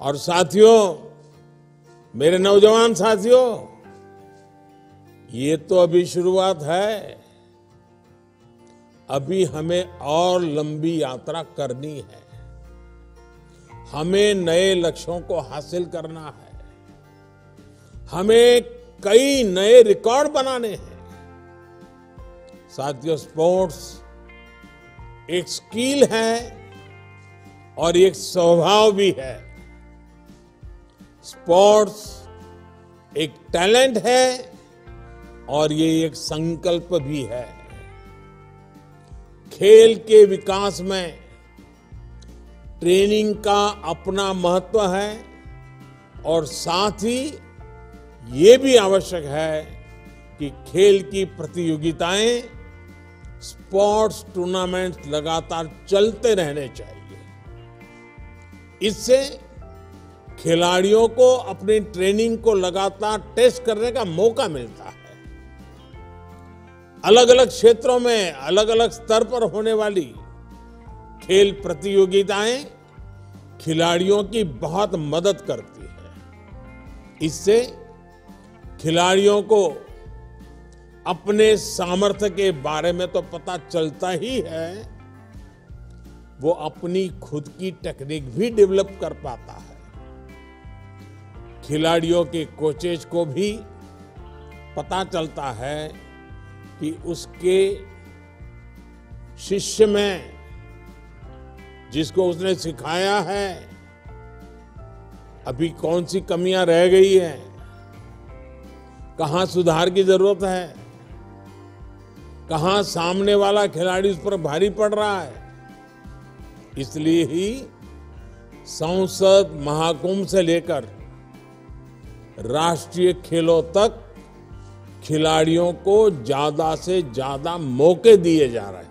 और साथियों, मेरे नौजवान साथियों, ये तो अभी शुरुआत है। अभी हमें और लंबी यात्रा करनी है। हमें नए लक्ष्यों को हासिल करना है। हमें कई नए रिकॉर्ड बनाने हैं। साथियों, स्पोर्ट्स एक स्किल है और एक स्वभाव भी है। स्पोर्ट्स एक टैलेंट है और ये एक संकल्प भी है। खेल के विकास में ट्रेनिंग का अपना महत्व है और साथ ही ये भी आवश्यक है कि खेल की प्रतियोगिताएँ, स्पोर्ट्स टूर्नामेंट लगातार चलते रहने चाहिए। इससे खिलाड़ियों को अपनी ट्रेनिंग को लगातार टेस्ट करने का मौका मिलता है। अलग अलग क्षेत्रों में अलग अलग स्तर पर होने वाली खेल प्रतियोगिताएँ खिलाड़ियों की बहुत मदद करती है। इससे खिलाड़ियों को अपने सामर्थ्य के बारे में तो पता चलता ही है, वो अपनी खुद की टेक्निक भी डेवलप कर पाता है। खिलाड़ियों के कोचेज को भी पता चलता है कि उसके शिष्य में जिसको उसने सिखाया है, अभी कौन सी कमियाँ रह गई है? कहाँ सुधार की ज़रूरत है? कहाँ सामने वाला खिलाड़ी उस पर भारी पड़ रहा है? इसलिए ही संसद महाकुंभ से लेकर राष्ट्रीय खेलों तक खिलाड़ियों को ज़्यादा से ज़्यादा मौके दिए जा रहे हैं।